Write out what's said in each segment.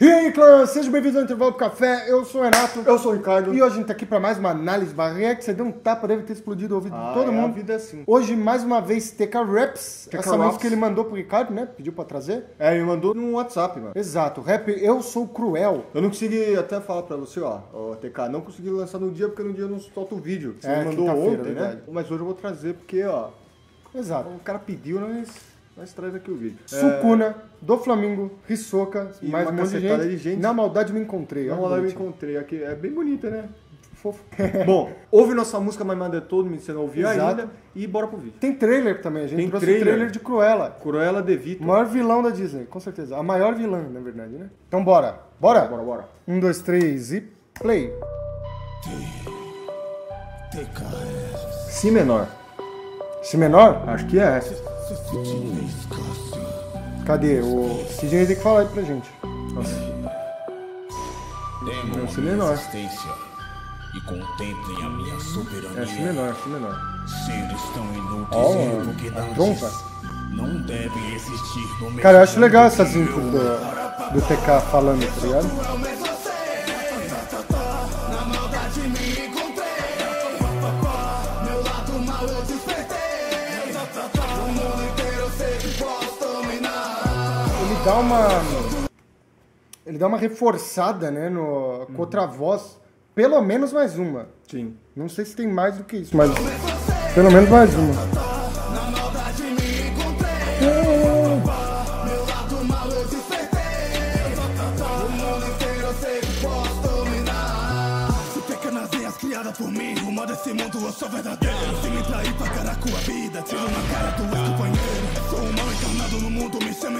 E aí, clã, sejam bem-vindos ao Intervalo do Café. Eu sou o Renato. Eu sou o Ricardo. E hoje a gente tá aqui pra mais uma análise barreira que você deu um tapa, deve ter explodido o ouvido Ah, de todo é, mundo. a vida é assim. Hoje, mais uma vez, TK Raps. TK essa Raps. música ele mandou pro Ricardo, né? Pediu pra trazer. É, ele mandou no WhatsApp, mano. Exato, rap Eu Sou Cruel. Eu não consegui até falar pra você, ó, ó, TK, não consegui lançar no dia porque no dia eu não solto o vídeo. Você É, me mandou ontem, né? Mas hoje eu vou trazer porque, ó, Exato. o cara pediu, nós, nós traz aqui o vídeo. Sucuna, do Flamengo, Rissoca, E mais um uma monte de gente. de gente. Na maldade me encontrei. É live eu bonitinho. encontrei aqui, é bem bonita, né? Fofo. Bom, ouve nossa música Mais Nada é Todo, me ensinou a ouvir Exato. ainda, e bora pro vídeo. Tem trailer também, gente Tem trouxe trailer. trailer de Cruella. Cruella de Vito. O maior vilão da Disney, com certeza. A maior vilã, na verdade, né? Então bora. Bora? Bora, bora. Um, dois, três e play. Si menor. Si menor? Acho que é essa. Cadê? O Sidney tem que falar aí pra gente. Temam Deve ser a minha menor. existência e contemplem a minha soberania. É Si menor, Si menor. Seres tão inúteis Ó, e trompa. não devem existir no meu Cara, eu acho legal essas intros meu. do, do TK falando, tá ligado? Ele dá uma. Ele dá uma reforçada, né, no, com outra voz. Pelo menos mais uma. Sim. Não sei se tem mais do que isso, mas pelo menos mais uma. Por mim, rumo desse mundo eu sou verdadeiro. Se me trair, pagará com a vida, tiro na cara do ex-companheiro.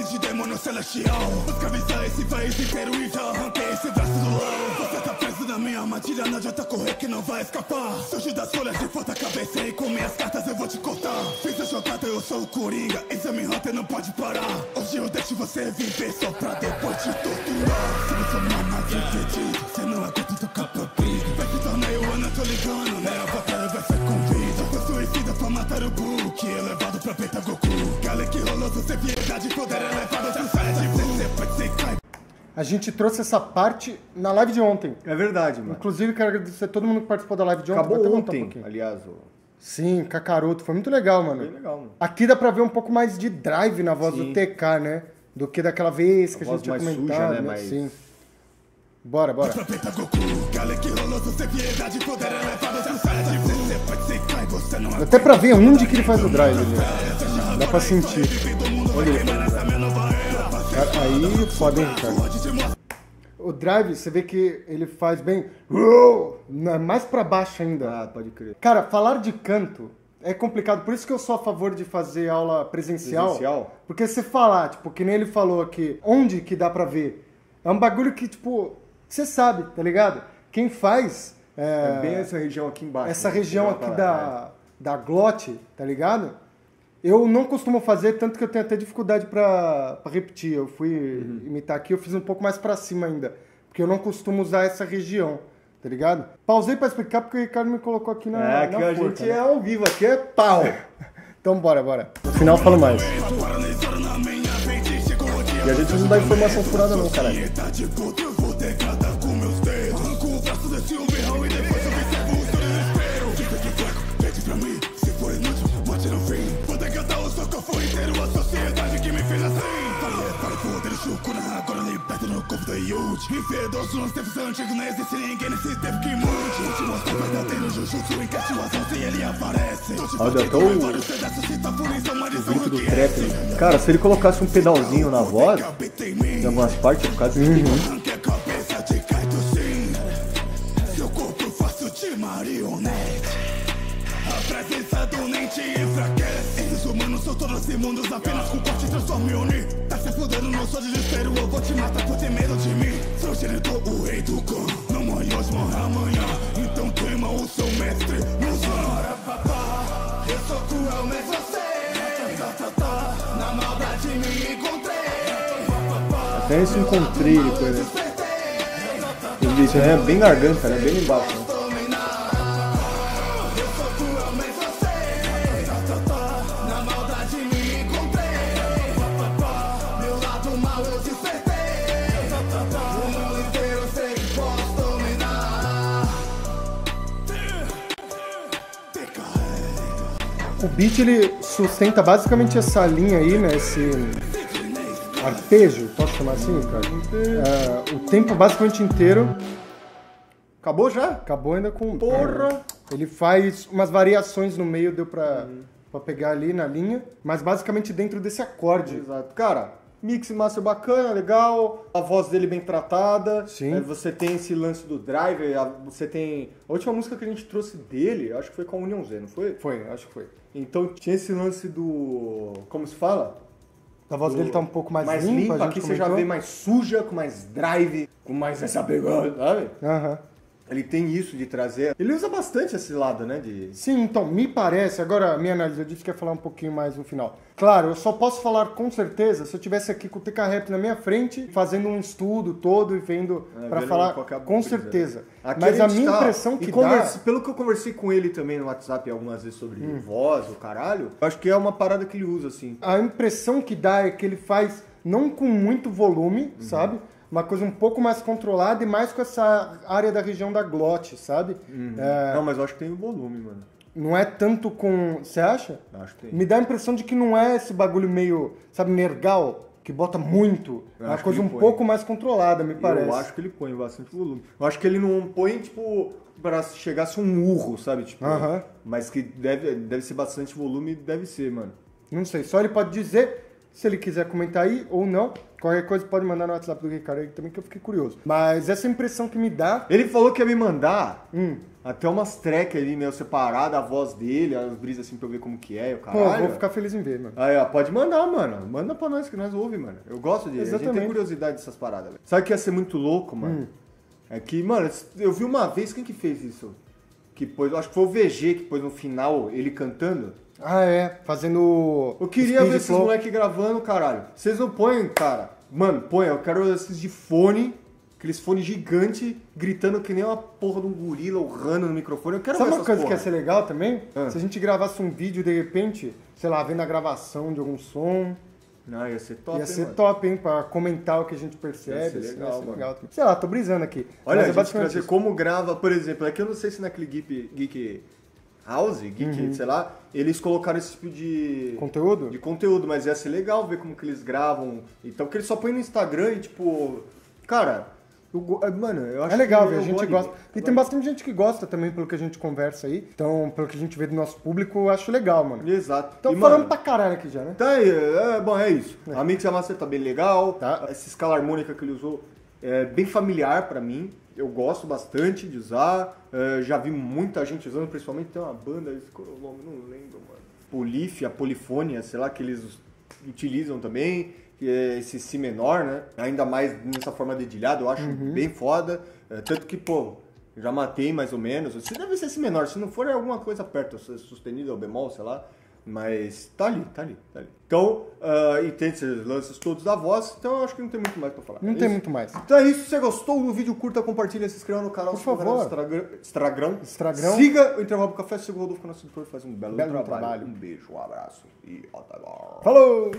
Chamem de demônio celestial. Busca avisar esse país inteiro e já arranquei esse braço do lau. Você tá preso na minha armadilha, não adianta correr que não vai escapar. Surge das folhas de forta cabeça e com minhas cartas eu vou te cortar. Fiz a jogada, eu sou o Coringa, Exame Hunter não pode parar. Hoje eu deixo você viver só pra depois te torturar. Se você não mais acredita, você não aguenta tocar pra briga. Vai se tornar eu, não tô ligando, né? A batalha vai ser com. Foi pra matar o Book, elevado pra Penta Goku. Galera que rolou, sem piedade, poder pro ser cai. A gente trouxe essa parte na live de ontem. É verdade, mano. Inclusive, quero agradecer a todo mundo que participou da live de ontem. Acabou um ontem, pouquinho. aliás. ó. Sim, Kakaroto. Foi muito legal, mano. Bem legal, mano. Aqui dá pra ver um pouco mais de drive na voz Sim. do TK, né? Do que daquela vez que a, A voz gente tinha mais comentado, suja, né? né? Mais- Sim. Bora, bora. Pra Penta Goku. Galera que rolou, sem piedade, poder. Você pode ser cai, você não Dá Até pra ver onde que ele faz o drive ali. Dá pra sentir. Olha ele. Cara, Aí, foda, hein, Ricardo? O drive, você vê que ele faz bem. Na- Mais pra baixo ainda. Ah, pode crer. Cara, falar de canto é complicado. Por isso que eu sou a favor de fazer aula presencial. Presencial? Porque você falar, tipo, que nem ele falou aqui, onde que dá pra ver? É um bagulho que, tipo, você sabe, tá ligado? Quem faz. É É, bem essa região aqui embaixo. essa né? região aqui da, da glote, tá ligado? Eu não costumo fazer, tanto que eu tenho até dificuldade pra, pra repetir. Eu fui Uhum. imitar aqui, eu fiz um pouco mais pra cima ainda. Porque eu não costumo usar essa região, tá ligado? Pausei pra explicar porque o Ricardo me colocou aqui na. É, na que a forca, gente né? é ao vivo, aqui é pau. Então bora, bora. No final eu falo mais. Na. E a gente não dá informação furada não, caralho. Degradar com meus dedos. Arranco o braço desse umbiral e depois eu observo o seu desespero. Fica de fraco, pede pra mim, se for inútil, mate no fim. Vou degradar o seu corpo inteiro, a sociedade que me fez assim. Para, para o poder, chucuna, agora liberta no corpo da Yud. Impiedoso nos tempos antigos, não existe ninguém nesse tempo que mude. Vou te mostrar o verdadeiro Jujutsu, encaixe o ação se ele aparece. Olha, até o- O grito do trap. Cara, se ele colocasse um pedalzinho na voz, em algumas partes, ia ficar uhum. Presença do nem te enfraquece Esses humanos são todos imundos Apenas com corte transforma e unir Tá se fudendo no seu desespero Eu vou te matar por ter medo de mim Sou genitor, o rei do cão Não morre hoje, morre amanhã Então queima o seu mestre no Ora, papá Eu sou cruel, mas você tá, Na maldade me encontrei Até esse encontrei com ele. Ele disse, é bem garganta, né? Bem embaixo. Né? O beat ele sustenta basicamente essa linha aí, né? Esse arpejo, posso chamar assim, cara? É, o tempo basicamente inteiro. Acabou já? Acabou ainda com. Porra! Ele faz umas variações no meio, deu pra, pra pegar ali na linha, mas basicamente dentro desse acorde. Exato. Cara, mix master bacana, legal. A voz dele bem tratada. Sim. É, você tem esse lance do driver. a- Você tem. A última música que a gente trouxe dele, acho que foi com a União Z, não foi? Foi, acho que foi. Então tinha esse lance do. Como se fala? A voz dele tá um pouco mais, mais limpa, limpa. Aqui você já vê mais suja, com mais drive, com mais essa pegada, sabe? Aham. Ele tem isso de trazer. Ele usa bastante esse lado, né? De. Sim, então, me parece, agora a minha análise, eu disse que ia falar um pouquinho mais no final. Claro, eu só posso falar com certeza se eu tivesse aqui com o TK Rap na minha frente, fazendo um estudo todo e vendo É, pra vendo falar a com brisa, certeza. né? Mas a, gente minha tá- impressão que converse- dá... Pelo que eu conversei com ele também no WhatsApp algumas vezes sobre Hum. voz, o caralho, eu acho que é uma parada que ele usa, assim. A impressão que dá é que ele faz não com muito volume, Uhum. sabe? Uma coisa um pouco mais controlada e mais com essa área da região da glote, sabe? Uhum. É, Não, mas eu acho que tem volume, mano. não é tanto com... Você acha? Acho que tem. Me dá a impressão de que não é esse bagulho meio, sabe, nergal, que bota muito. Eu É uma coisa um põe. pouco mais controlada, me parece. Eu acho que ele põe bastante volume. Eu acho que ele não põe, tipo, pra chegar a ser um urro, sabe? Tipo, Aham. Mas que deve, deve ser bastante volume, deve ser, mano. Não sei, só ele pode dizer se ele quiser comentar aí ou não. Qualquer coisa pode mandar no WhatsApp do Ricardo aí também, que eu fiquei curioso. Mas essa impressão que me dá. Ele falou que ia me mandar Hum. até umas tracks ali, meio separadas, a voz dele, as brisas assim pra eu ver como que é, o Pô, caralho. eu vou ficar feliz em ver, mano. Aí, ó, pode mandar, mano. Manda pra nós que nós ouve, mano. Eu gosto de. A gente Exatamente. tem curiosidade dessas paradas, velho. Sabe o que ia ser muito louco, mano? Hum. É que, mano, eu vi uma vez quem que fez isso? Que pôs, acho que foi o VG que pôs no final ele cantando. Ah, é. Fazendo. Eu queria ver esses flow. moleque gravando, caralho. Vocês não põem, cara. Mano, põe, eu quero esses de fone, aqueles fones gigantes, gritando que nem uma porra de um gorila urrando no microfone. Eu quero Sabe ver uma coisa que porra. ia ser legal também? Ah. Se a gente gravasse um vídeo de repente, sei lá, vendo a gravação de algum som. Não, ia ser top, ia hein, ser mano? top, hein? Pra comentar o que a gente percebe. Ia ser assim, legal, mano. também. Sei lá, tô brisando aqui. Olha, Mas a é gente basicamente trazer como grava, por exemplo, é que eu não sei se naquele Geek, Geek House, Geek, Uhum. sei lá, eles colocaram esse tipo de Conteúdo? de conteúdo, mas ia ser legal ver como que eles gravam. Então, que eles só põem no Instagram e tipo, cara, eu go- mano, eu acho É legal que a gente gosta. E tem bastante gente que gosta também, pelo que a gente conversa aí. Então, pelo que a gente vê do nosso público, eu acho legal, mano. Exato. Então, falando mano, pra caralho aqui já, né? Tá aí, é, bom, é isso. A Mix Master tá bem legal. Tá. Essa escala harmônica que ele usou é bem familiar pra mim. Eu gosto bastante de usar. É, já vi muita gente usando, principalmente tem uma banda, é o nome? Não lembro, mano. Polífia, Polifônia, sei lá, que eles utilizam também. Que é esse Si menor, né? Ainda mais nessa forma dedilhada, eu acho Uhum. bem foda. É, tanto que, pô, já matei mais ou menos. Se deve ser Si menor, se não for é alguma coisa perto, sustenido ou bemol, sei lá. Mas tá ali, tá ali, tá ali. Então, ah, e tem esses lances todos da voz, então eu acho que não tem muito mais pra falar. Não É tem isso? muito mais. Então é isso, se você gostou do vídeo, curta, compartilha, se inscreva no canal. Por favor. Estragrão. Estragrão. Siga o Intervalo Café, siga o Rodolfo, que é nosso editor, faz um belo, Belo trabalho. trabalho. Um beijo, um abraço e até lá. Falou!